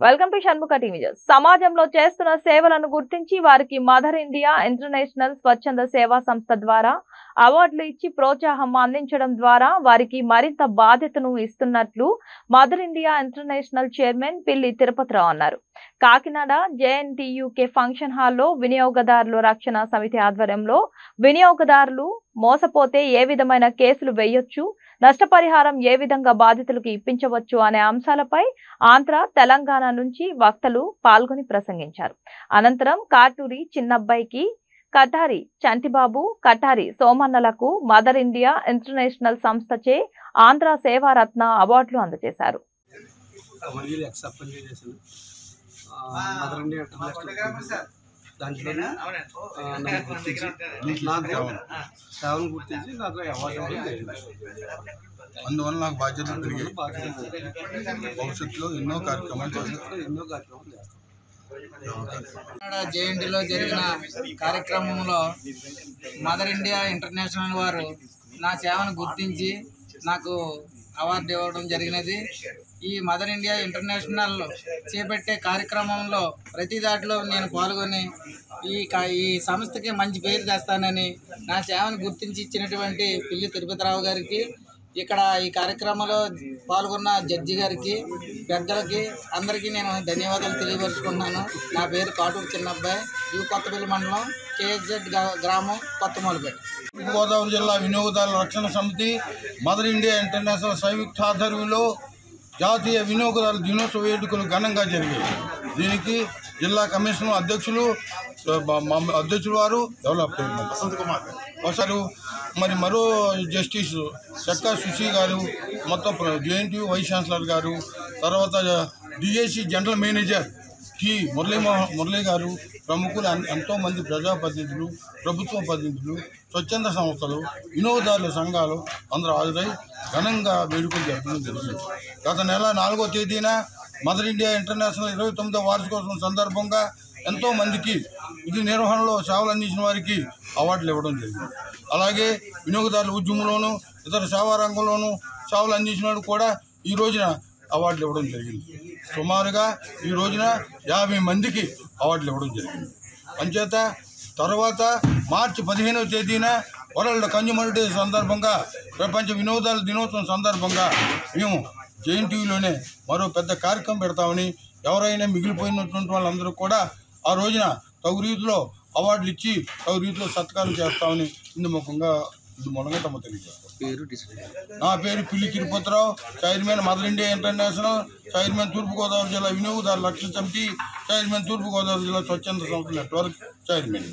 Welcome to Shanmukha TV సమాజంలో చేస్తున్న సేవలను గుర్తించి వారికి మదర్ ఇండియా ఇంటర్నేషనల్ స్వచ్ఛంద సేవా సంస్థ ద్వారా అవార్డులు ఇచ్చి ప్రోత్సాహం అందించడం ద్వారా వారికి మరింత బాధ్యతను ఇస్తున్నట్లు మదర్ ఇండియా ఇంటర్నేషనల్ చైర్మన్ పిల్లి తిరుపతిరావు అన్నారు. కాకినాడ జేఎన్టీయూకే ఫంక్షన్ హాల్లో వినియోగదారుల రక్షణ సమితి ఆధ్వర్యంలో వినియోగదారులు మోసపోతే ఏ విధమైన కేసులు వేయొచ్చు? నష్టపరిహారం ఏ విధంగా బాధితులకు ఇప్పించవచ్చు అనే అంశాలపై ఆంధ్ర తెలంగాణ నుంచి వక్తలు పాల్గొని ప్రసంగించారు. అనంతరం కాటూరి చిన్నబ్బాయికి కటారి చంటిబాబు కటారి సోమన్నలకు మదర్ ఇండియా ఇంటర్నేషనల్ సంస్థచే ఆంధ్ర సేవారత్న అవార్డులు అందజేశారు. మదర్ ఇండియా ఇంటర్నేషనల్ దాంట్లో నన్ను గుర్తించి. నాకు సేవను గుర్తించి నాకు అవార్డు ఇవ్వడం జరిగింది. అందువల్ల నాకు బాధ్యతలు పెరిగాయి. భవిష్యత్తులో ఎన్నో కార్యక్రమాలు చేస్తాను ఎన్నో కార్యక్రమాలు చేస్తాం. కాకినాడ జేఎన్టీలో జరిగిన కార్యక్రమంలో మదర్ ఇండియా ఇంటర్నేషనల్ వారు నా సేవను గుర్తించి నాకు అవార్డు ఇవ్వడం జరిగినది. ఈ మదర్ ఇండియా ఇంటర్నేషనల్ చేపట్టే కార్యక్రమంలో ప్రతి దాంట్లో నేను పాల్గొని ఈ ఈ సంస్థకి మంచి పేరు తెస్తానని నా సేవను గుర్తించి ఇచ్చినటువంటి పిల్లి తిరుపతిరావు గారికి ఇక్కడ ఈ కార్యక్రమంలో పాల్గొన్న జడ్జి గారికి పెద్దలకి అందరికీ నేను ధన్యవాదాలు తెలియపరుచుకున్నాను నా పేరు కాటూరు చిన్నబ్బాయి. యూ కొత్తపల్లి మండలం కేఎస్జెడ్ గ్రామం కొత్తమూలపేట. గోదావరి జిల్లా వినియోగదారుల రక్షణ సమితి మదర్ ఇండియా ఇంటర్నేషనల్ సంయుక్త ఆధ్వర్యంలో జాతీయ వినియోగదారుల దినోత్సవ వేడుకలు ఘనంగా జరిగాయి. దీనికి జిల్లా కమిషనర్ అధ్యక్షులు అధ్యక్షులు వారు ఎవరు మరి? వసంత్ కుమార్. ఒకసారి మరి మరో జస్టిస్ చక్కా సుశీ గారు మొత్తం జేఎన్టీ వైస్ ఛాన్సలర్ గారు తర్వాత DSC general manager T Muralimohan Murali గారు ప్రముఖులు ఎంతోమంది ఎంతో మంది ప్రజాప్రతినిధులు ప్రభుత్వ ప్రతినిధులు స్వచ్ఛంద సంస్థలు వినోదారుల సంఘాలు అందరూ హాజరై ఘనంగా వేడుకలు జరపడం జరిగింది. గత నెల నాలుగో తేదీన మదర్ ఇండియా ఇంటర్నేషనల్ ఇరవై తొమ్మిదో వార్షికోత్సవం సందర్భంగా ఎంతో మందికి ఇది నిర్వహణలో సేవలు అందించిన వారికి అవార్డులు ఇవ్వడం జరిగింది. అలాగే వినియోగదారుల ఉద్యమంలోనూ ఇతర సేవా రంగంలోనూ సేవలు అందించిన కూడా ఈ రోజున అవార్డులు ఇవ్వడం జరిగింది. సుమారుగా ఈ రోజున యాభై మందికి అవార్డులు ఇవ్వడం జరిగింది. అంచేత తర్వాత మార్చి పదిహేనవ తేదీన వరల్డ్ కన్జ్యూమర్ డే సందర్భంగా ప్రపంచ వినోదాల దినోత్సవం సందర్భంగా మేము జేఎన్టీవీలోనే మరో పెద్ద కార్యక్రమం పెడతామని ఎవరైనా మిగిలిపోయినటువంటి వాళ్ళందరూ కూడా ఆ రోజున తగు రీతిలో అవార్డులు ఇచ్చి తగు రీతిలో సత్కారం చేస్తామని ఇందుముఖంగా ఇందు నా పేరు Pilli Tirupatirao chairman mother India international chairman Turpu Godavari జిల్లా వినియోగదారుల రక్షణ సమితి చైర్మన్ తూర్పుగోదావరి జిల్లా స్వచ్ఛంద సంస్థ నెట్వర్క్ చైర్మన్